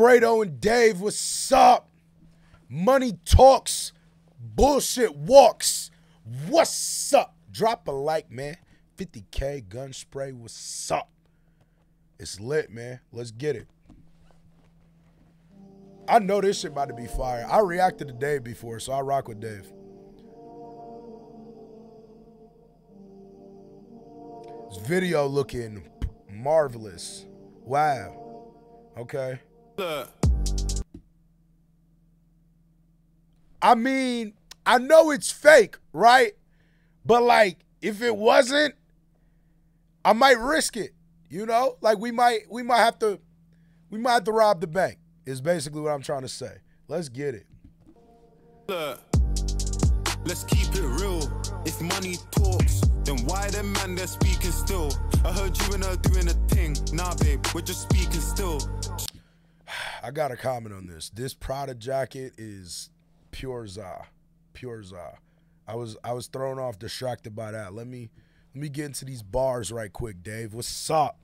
Fredo and Dave, what's up? Money talks, bullshit walks. What's up? Drop a like, man. 50K gun spray, what's up? It's lit, man. Let's get it. I know this shit about to be fire. I reacted to Dave before, so I rock with Dave. This video looking marvelous. Wow. Okay. I mean, I know it's fake, right? But like, if it wasn't, I might risk it. You know, like we might we might have to we might have to rob the bank. Is basically what I'm trying to say. Let's get it. Look, let's keep it real. If money talks, then why the man they're speaking still? I heard you and her doing a thing. Nah, babe, we're just speaking still. I got a comment on this. This Prada jacket is pure za, pure za. I was I was thrown off, distracted by that. Let me let me get into these bars right quick, Dave. What's up?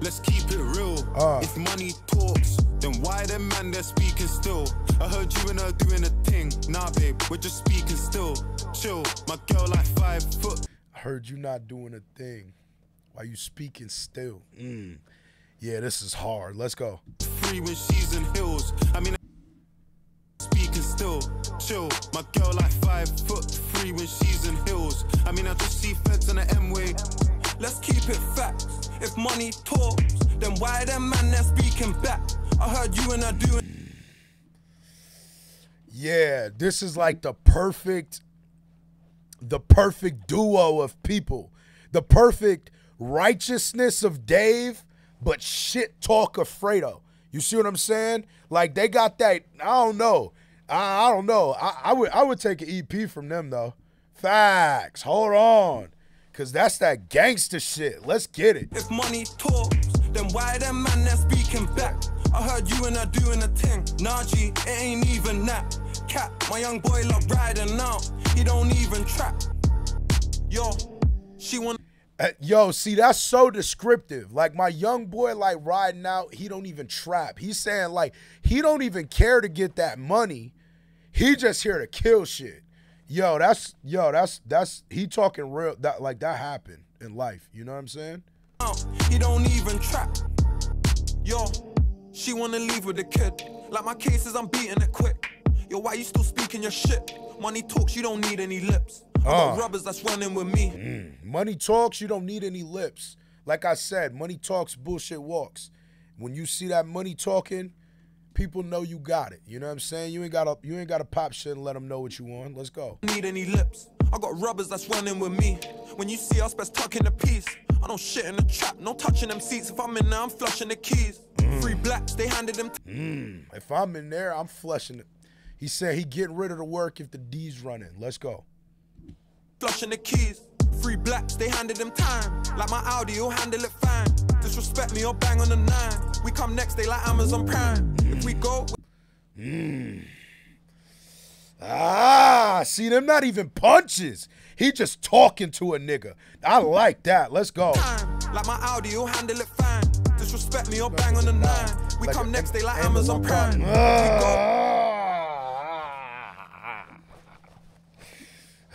Let's keep it real. Uh. If money talks, then why the man they're speaking still? I heard you and her doing a thing. Nah, babe, we're just speaking still. Chill, my girl like five foot. I heard you not doing a thing. Why you speaking still? Mm. Yeah, this is hard. Let's go. free when she's in hills. I mean, speaking still, chill. My girl like five foot three when she's in hills. I mean, I just see feds on the M way. Let's keep it facts. If money talks, then why them man they're speaking back? I heard you and her doing. Yeah, this is like the perfect the perfect duo of people. The perfect righteousness of Dave, but shit talk of Fredo. You see what I'm saying? Like they got that. I don't know. I, I don't know. I, I would I would take an EP from them though. Facts. Hold on, cause that's that gangster shit. Let's get it. If money talks, then why them man they're speaking back? I heard you and her doing a thing. Nah, G, it ain't even that. Cat, my young boy love riding out. He don't even trap. Yo, she want. Uh, yo, see, that's so descriptive. Like my young boy, like riding out, he don't even trap. He's saying like he don't even care to get that money. He just here to kill shit. Yo, that's yo, that's that's he talking real. That like that happened in life. You know what I'm saying? he don't even trap. Yo, she wanna leave with the kid. Like my cases, I'm beating it quick. Yo, why you still speaking your shit? Money talks, you don't need any lips. Uh. rubbers that's running with me. Mm. Money talks. You don't need any lips. Like I said, money talks. Bullshit walks. When you see that money talking, people know you got it. You know what I'm saying? You ain't gotta you ain't gotta pop shit and let them know what you want. Let's go. Need any lips? I got rubbers that's running with me. When you see us, best tuck in the piece. I don't shit in the trap, no touching them seats. If I'm in there, I'm flushing the keys. Mm. Free blacks, they handed them. Mm. If I'm in there, I'm flushing it. He said he getting rid of the work if the D's running. Let's go. Flushing the keys. Free blacks, they handed them time. Like my Audi, you'll handle it fine. Disrespect me or bang on the nine. We come next, they like Amazon Prime. If we go, Ah, see them not even punches. He just talking to a nigga. I like that. Let's go. time. Like my Audi, you'll handle it fine. Disrespect me or bang on the nine. We Like come next, they like Amazon Prime. Prime. If we go,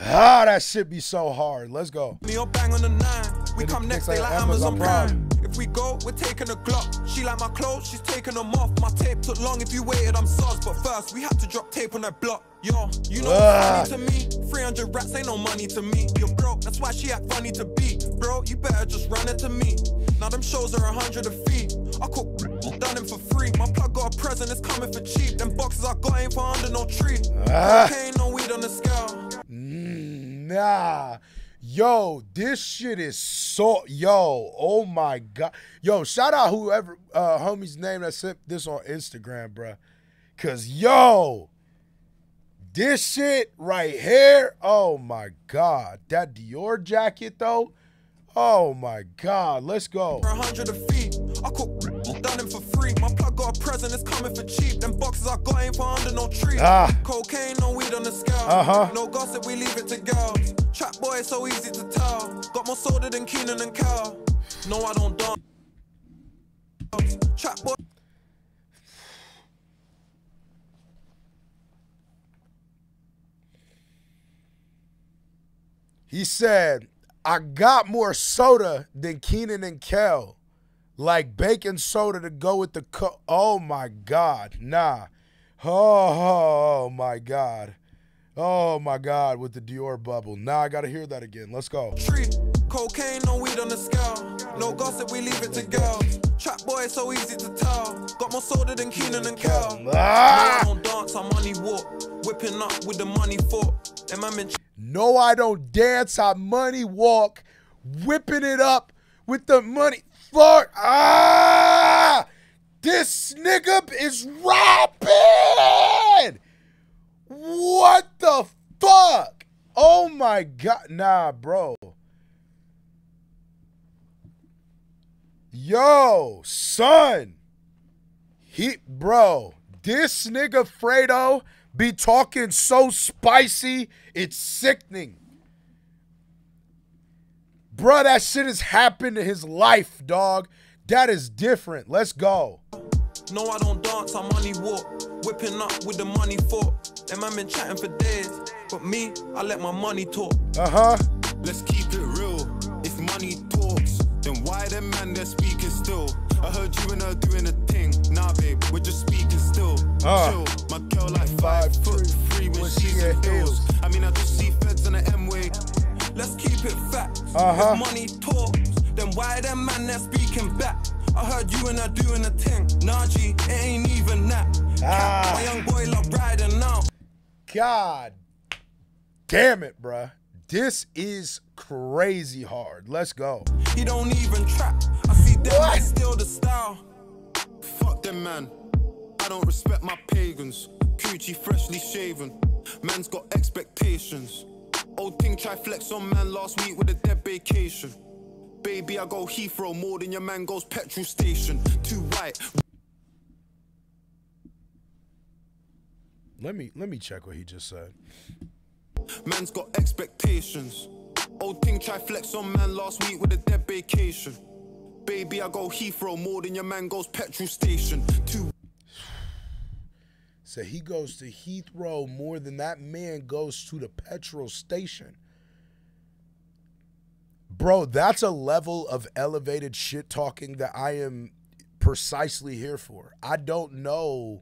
Ah, that shit be so hard. Let's go. me or bang on the nine. We Nigga come next, thinks they like like Amazon Amazon Prime. If we go, we're taking a Glock. She like my clothes, she's taking them off. My tape took long, if you waited, I'm sus. But first, we had to drop tape on that block. Yo, you know Ah. what's to me? 300 rats ain't no money to me. You're broke, that's why she act funny to be. Bro, you better just run it to me. Now them shows are a hundred a fee. I cook, done him for free. My plug got a present, it's coming for cheap. Them boxes I got ain't for under no tree. Ah. Cocaine, no weed on the scale. Nah. Yo, this shit is so yo, oh my god. Yo, shout out whoever uh homie's name that sent this on Instagram, bruh. Cause yo, this shit right here, oh my god. That Dior jacket though. Oh my god. Let's go birds and it's coming for cheap. Them boxes I got ain't for under no tree. Ah. Cocaine, no weed on the scale. Uh-huh. No gossip, we leave it to girls. Trap boy, so easy to tell. Got more soda than Kenan and Kel. No, I don't dance. Trap boy. He said, I got more soda than Kenan and Kel. Like baking soda to go with the co- Oh my God. Nah. Oh, oh my God. Oh my God, with the Dior bubble. Nah, I gotta hear that again. Let's go. Tree, cocaine, no weed on the scale. No gossip, we leave it to girls. Trap boy, so easy to tell. Got more soda than Kenan and Kel. Ah! No, I don't dance, I money walk. Whipping up with the money fork. And my man No, I don't dance. I money walk, whipping it up with the money. Fuck. Ah! This nigga is rapping. What the fuck? Oh my god. Nah, bro. Yo, son. He, bro, this nigga Fredo be talking so spicy, it's sickening. Bruh, that shit has happened to his life, dog. That is different. Let's go. No, I don't dance, I money walk. Whipping up with the money fork. And man been chatting for days. But me, I let my money talk. Uh huh. Let's keep it real. If money talks, then why them man they're speaking still? I heard you and her doing a thing. Nah, babe, we're just speaking still. Uh. Chill. My girl like five foot three when, when she's she in heels. I mean, I just see feds on the M. Let's keep it fact. Uh-huh. Money talks, then why them man they're speaking back? I heard you and her doing a thing. Nah, G, it ain't even that. Ah. My young boy love riding now. God damn it, bruh. This is crazy hard. Let's go. He don't even trap. I see them What? still the style. Fuck them, man. I don't respect my pagans. Coochie freshly shaven. Man's got expectations. Old thing try flex on man last week with a dead vacation. Baby, I go Heathrow more than your man goes petrol station. Too white. Let me let me check what he just said. Man's got expectations. Old thing try flex on man last week with a dead vacation. Baby, I go Heathrow more than your man goes petrol station. Too So he goes to Heathrow more than that man goes to the petrol station. Bro, that's a level of elevated shit talking that I am precisely here for. I don't know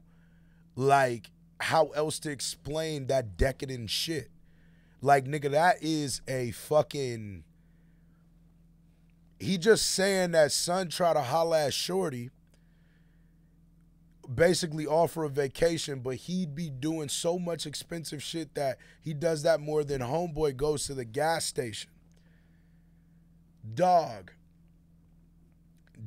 like how else to explain that decadent shit. Like nigga, that is a fucking he just saying that son try to holla at Shorty basically offer a vacation, but he'd be doing so much expensive shit that he does that more than homeboy goes to the gas station. Dog.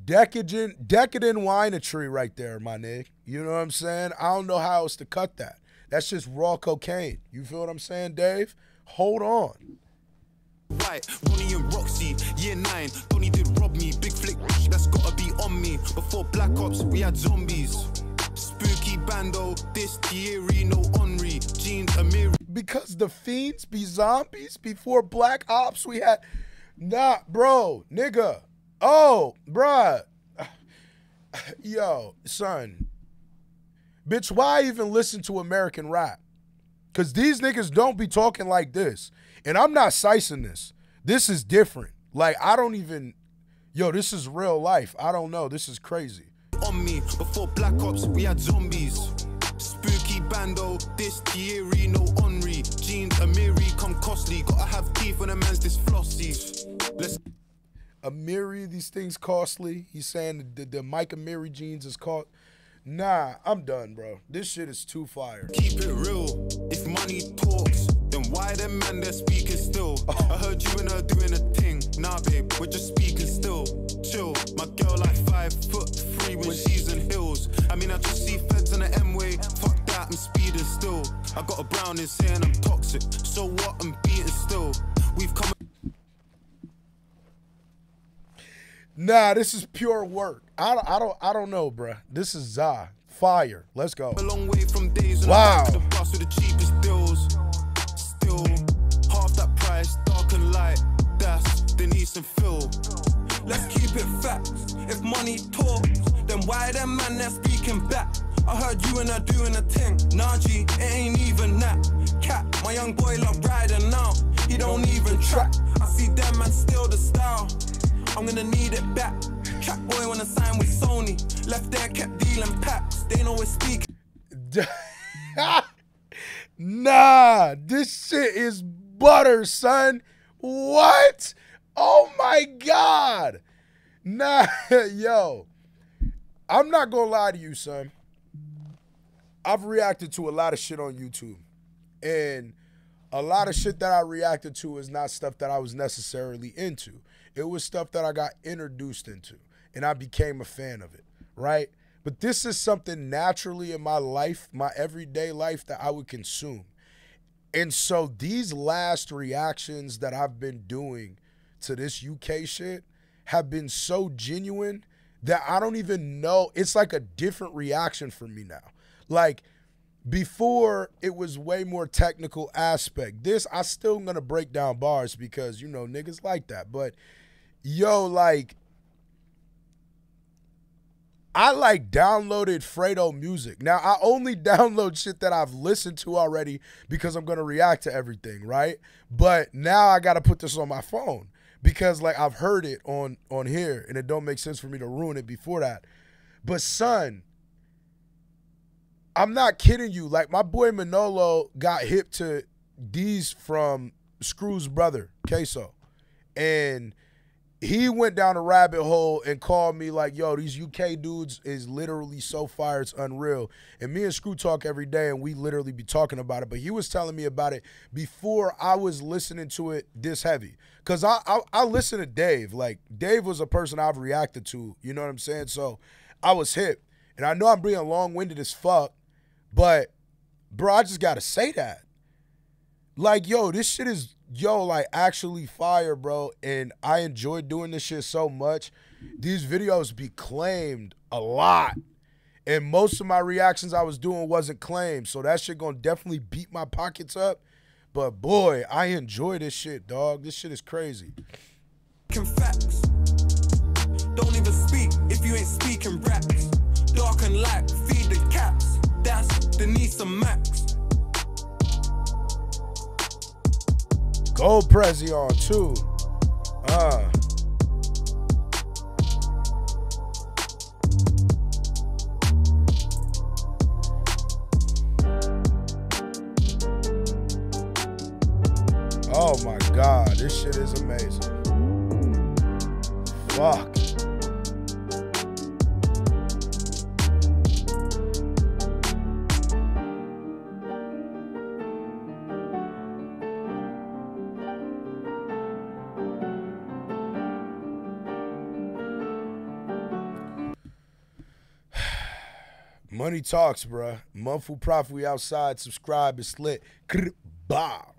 Decadent, decadent winery right there, my nigga. You know what I'm saying? I don't know how else to cut that. That's just raw cocaine. You feel what I'm saying, Dave? Hold on. Right, Ronnie and Roxy, year nine. Did rob me, big flick, that's gotta be on me. Before Black Ops, we had zombies. Bando, this Amiri. because the fiends be zombies before black ops we had nah bro nigga. Oh bruh. Yo son. Bitch why even listen to american rap? Because these niggas don't be talking like this. And i'm not sicing this. This is different. Like i don't even yo this is real life. I don't know. This is crazy on me. Before Black Ops, we had zombies. Spooky bando, this Thierry, no Henri. Jeans, Amiri, come costly. Gotta have teeth when a man's this flossy. Let's a myriad these things costly. He's saying the, the Mike Amiri jeans is caught. Nah, I'm done, bro. This shit is too fire. keep it real. If money talks, why them man they're speaking still? I heard you and her doing a thing. Nah, babe, we're just speaking still. Chill. My girl like five foot three when she's in heels. I mean, I just see feds on the M way. Fuck that, I'm speeding still. I got a brown in saying I'm toxic. So what? I'm beating still. We've come. Nah, this is pure work. I don't, I don't, I don't know, bruh. This is Za. Fire. Let's go. A long way from days when Wow. That's Denise and Phil. Let's keep it facts. If money talks, then why them man they're speaking back? I heard you and I doing a thing. Nah, it ain't even that. Cat, my young boy love riding now. He don't even track. I see them man still the style. I'm gonna need it back. Track boy wanna sign with Sony. Left there, kept dealing packs. They know we're speaking. nah, this shit is butter, son. What? Oh my God. Nah, yo. I'm not gonna lie to you, son. I've reacted to a lot of shit on YouTube. And a lot of shit that I reacted to is not stuff that I was necessarily into. It was stuff that I got introduced into and I became a fan of it, right? But this is something naturally in my life, my everyday life that I would consume. And so these last reactions that I've been doing to this UK shit have been so genuine that I don't even know. It's like a different reaction for me now. Like before, it was way more technical aspect. This, I still gonna break down bars because you know niggas like that. But yo, like I like downloaded Fredo music. Now I only download shit that I've listened to already because I'm gonna react to everything, right? But now I gotta put this on my phone because like I've heard it on on here and it don't make sense for me to ruin it before that. But son, I'm not kidding you. Like my boy Manolo got hip to these from Screw's brother, Queso. And he went down a rabbit hole and called me like, yo, these UK dudes is literally so fire, it's unreal. And me and Screw talk every day and we literally be talking about it. But he was telling me about it before I was listening to it this heavy. Cause I I, I listen to Dave. Like Dave was a person I've reacted to, you know what I'm saying? So I was hip. And I know I'm being long-winded as fuck, but bro, I just gotta say that. Like, yo, this shit is yo, like actually fire, bro. And I enjoy doing this shit so much. These videos be claimed a lot. And most of my reactions I was doing wasn't claimed. So that shit gonna definitely beat my pockets up. But boy, I enjoy this shit, dog. This shit is crazy. Don't even speak if you ain't speaking raps. Dark and light, feed the cats. That's Max. Gold Prezi on too. Uh. Oh my God, this shit is amazing. Money talks, bruh. Munfu Proffitt, we outside. Subscribe, it's lit. Bow.